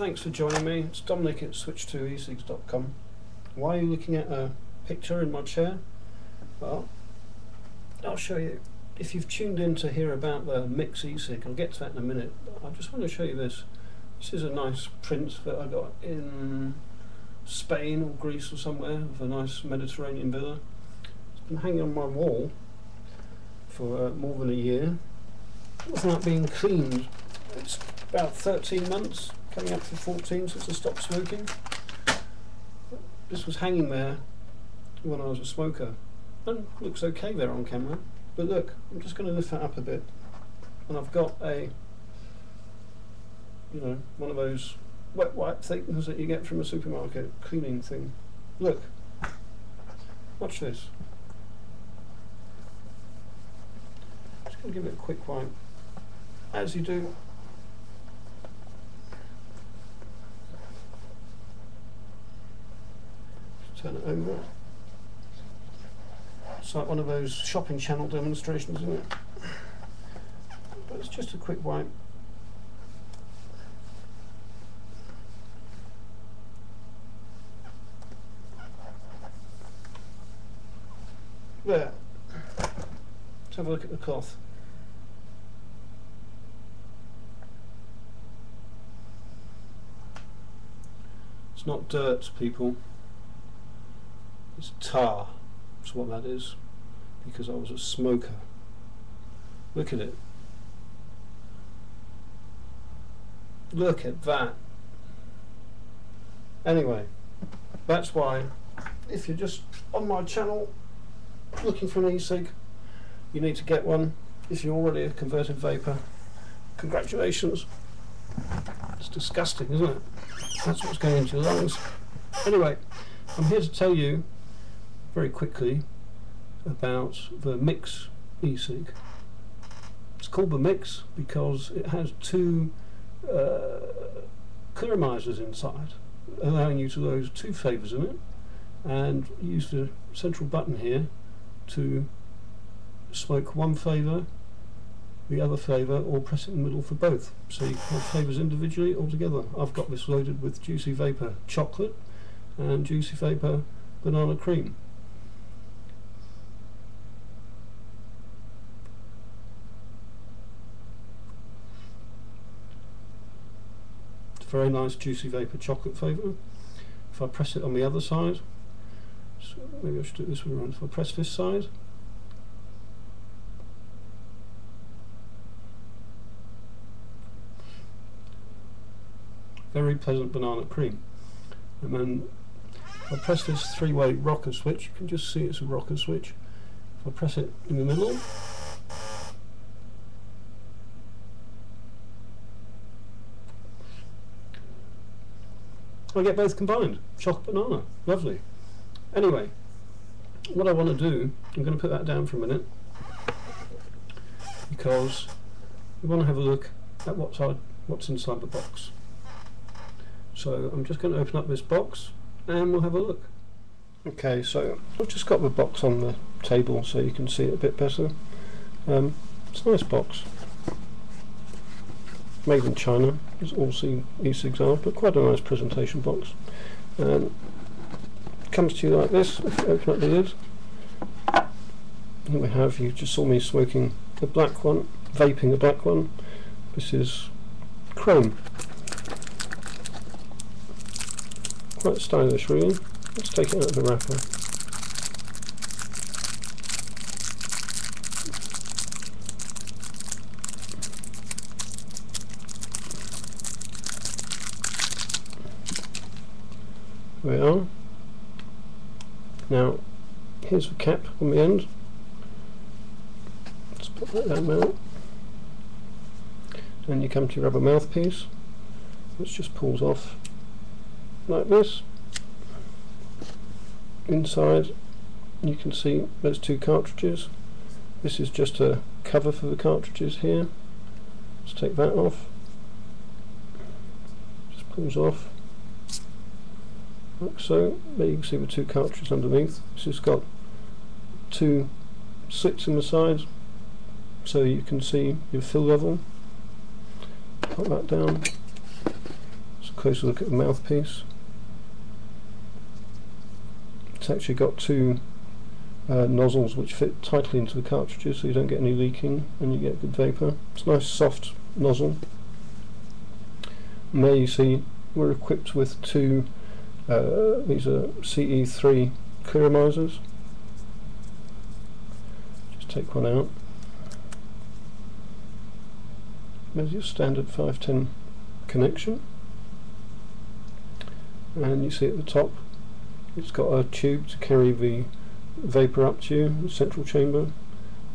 thanks for joining me. It's Dominic at switch2-ecigs.com. Why are you looking at a picture in my chair? Well, I'll show you. If you've tuned in to hear about the Mix e-cig, I'll get to that in a minute. I just want to show you this. This is a nice print that I got in Spain or Greece or somewhere of a nice Mediterranean villa. It's been hanging on my wall for uh, more than a year without being cleaned. It's about 13 months, coming up to 14 since I stopped smoking. This was hanging there when I was a smoker and looks okay there on camera. But look, I'm just going to lift that up a bit and I've got a, you know, one of those wet wipe things that you get from a supermarket cleaning thing. Look, watch this. Just going to give it a quick wipe, as you do. Turn it over. It's like one of those shopping channel demonstrations, isn't it? But it's just a quick wipe. There. Let's have a look at the cloth. It's not dirt, people. It's tar. That's what that is. Because I was a smoker. Look at it. Look at that. Anyway, that's why if you're just on my channel looking for an e-cig, you need to get one. If you're already a converted vaper, congratulations. It's disgusting, isn't it? That's what's going into your lungs. Anyway, I'm here to tell you very quickly about the Mix e-cig. It's called the Mix because it has two uh, inside, allowing you to load two flavors in it, and use the central button here to smoke one flavour, the other flavour, or press it in the middle for both. So you can have flavours individually or together. I've got this loaded with Juicy Vapor chocolate and Juicy Vapor banana cream. Very nice Juicy Vapor chocolate flavour. If I press it on the other side, so maybe I should do this one around. If I press this side, very pleasant banana cream. And then if I press this three-way rocker switch, you can just see it's a rocker switch. If I press it in the middle, I get both combined. Chocolate banana. Lovely. Anyway, what I want to do, I'm going to put that down for a minute because we want to have a look at what's, our, what's inside the box. So I'm just going to open up this box and we'll have a look. Okay, so I've just got the box on the table so you can see it a bit better. Um, it's a nice box. Made in China, as all e-cigs are, but quite a nice presentation box. Um, comes to you like this if you open up the lid. And we have, you just saw me smoking the black one, vaping the black one. This is chrome. Quite stylish really. Let's take it out of the wrapper. We are. Now, here's the cap on the end. Let's put that down now. And you come to your rubber mouthpiece, which just pulls off like this. Inside, you can see those two cartridges. This is just a cover for the cartridges here. Let's take that off. Just pulls off like so. There you can see the two cartridges underneath. It's just got two slits in the sides so you can see your fill level. Put that down. It's a closer look at the mouthpiece. It's actually got two uh, nozzles which fit tightly into the cartridges so you don't get any leaking and you get good vapour. It's a nice soft nozzle. And there you see we're equipped with two, uh, these are CE3 clearomizers. Just take one out. There's your standard 510 connection and you see at the top it's got a tube to carry the vapour up to you, the central chamber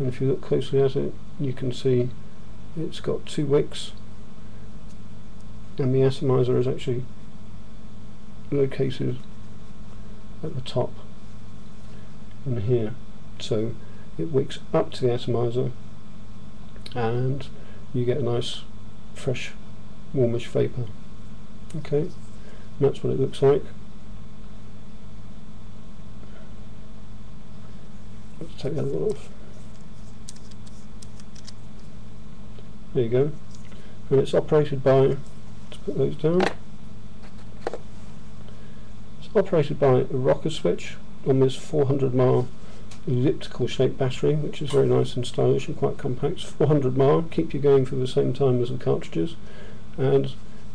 and if you look closely at it you can see it's got two wicks and the atomizer is actually located at the top and here. So it wicks up to the atomizer and you get a nice fresh warmish vapour okay and that's what it looks like. Let's take the other one off. There you go. And it's operated by let's put those down operated by a rocker switch on this 400 mile elliptical shaped battery which is very nice and stylish and quite compact. 400 mile keep you going for the same time as the cartridges. And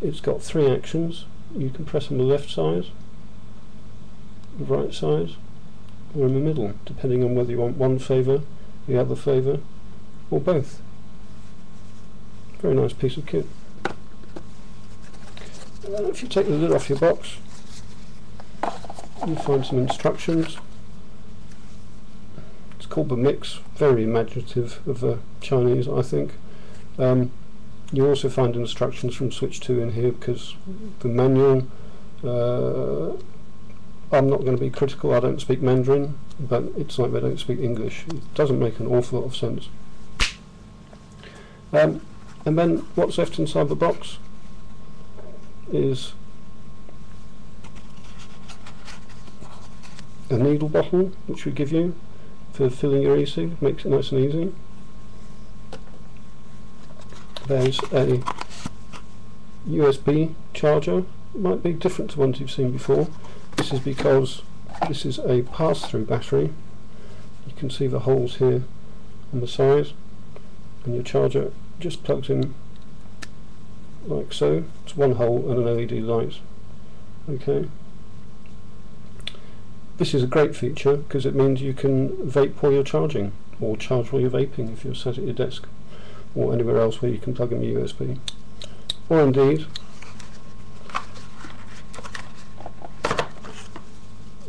it's got three actions. You can press on the left side the right side or in the middle depending on whether you want one flavour the other flavour or both. Very nice piece of kit. And if you take the lid off your box you find some instructions It's called the mix, very imaginative of the Chinese I think. Um, you also find instructions from Switch 2 in here because the manual, uh, I'm not going to be critical, I don't speak Mandarin, but it's like they don't speak English. It doesn't make an awful lot of sense. Um, and then what's left inside the box is a needle bottle which we give you for filling your e-cig, makes it nice and easy. There's a USB charger, might be different to ones you've seen before. This is because this is a pass-through battery. You can see the holes here on the side and your charger just plugs in like so. It's one hole and an LED light. Okay. This is a great feature because it means you can vape while you're charging or charge while you're vaping if you're sat at your desk or anywhere else where you can plug in the USB. Or indeed,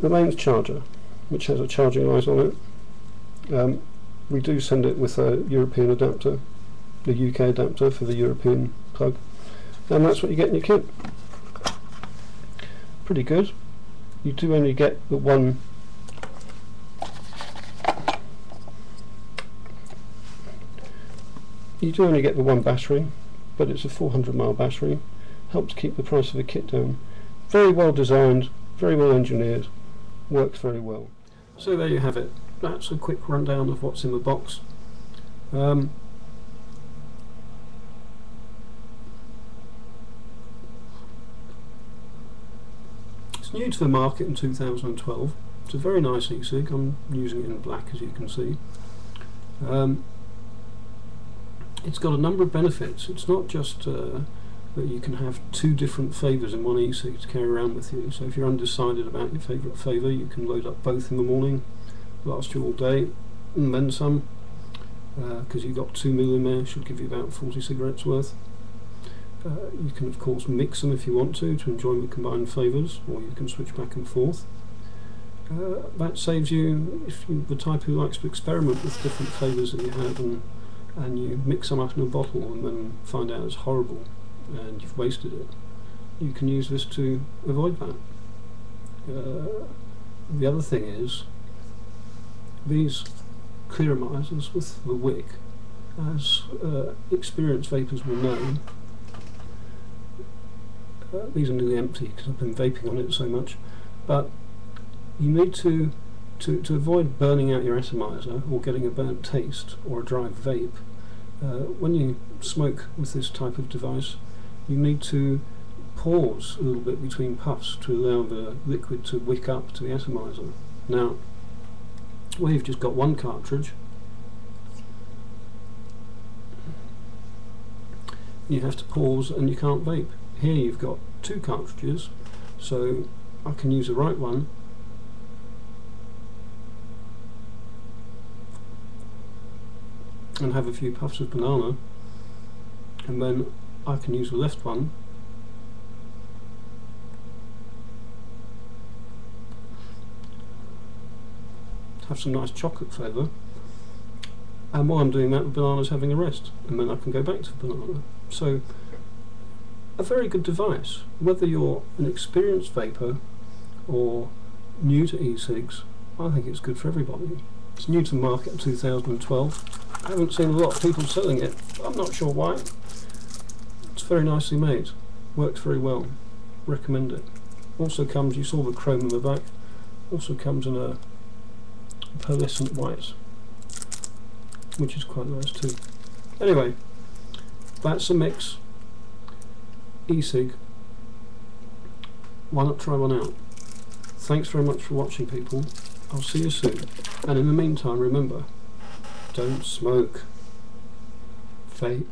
the mains charger which has a charging light on it. Um, we do send it with a European adapter, the UK adapter for the European plug and that's what you get in your kit. Pretty good you do only get the one. You do only get the one battery but it's a 400 mile battery helps keep the price of the kit down. Very well designed very well engineered works very well. So there you have it. That's a quick rundown of what's in the box. Um, It's new to the market in 2012. It's a very nice e-cig. I'm using it in black as you can see. Um, it's got a number of benefits. It's not just uh, that you can have two different flavours in one e-cig to carry around with you. So if you're undecided about your favourite flavour, you can load up both in the morning, last you all day, and then some. Because uh, you've got two mil in there, should give you about 40 cigarettes worth. Uh, you can of course mix them if you want to to enjoy the combined flavours or you can switch back and forth. Uh, that saves you, if you're the type who likes to experiment with different flavours that you have and, and you mix them up in a bottle and then find out it's horrible and you've wasted it, you can use this to avoid that. Uh, the other thing is these clearomizers with the wick, as uh, experienced vapers will know, these are nearly empty because I've been vaping on it so much but you need to, to, to avoid burning out your atomizer or getting a burnt taste or a dry vape uh, when you smoke with this type of device you need to pause a little bit between puffs to allow the liquid to wick up to the atomizer. Now, where you've just got one cartridge, you have to pause and you can't vape. Here you've got two cartridges, so I can use the right one. And have a few puffs of banana. And then I can use the left one. Have some nice chocolate flavour and while I'm doing that the banana's having a rest. And then I can go back to the banana. So a very good device. Whether you're an experienced vaper or new to e-cigs I think it's good for everybody. It's new to market in 2012 I haven't seen a lot of people selling it. I'm not sure why. It's very nicely made. Works very well. Recommend it. Also comes you saw the chrome in the back also comes in a pearlescent white which is quite nice too. Anyway that's a mix e-cig why not try one out? Thanks very much for watching people. I'll see you soon. And in the meantime remember don't smoke. Vape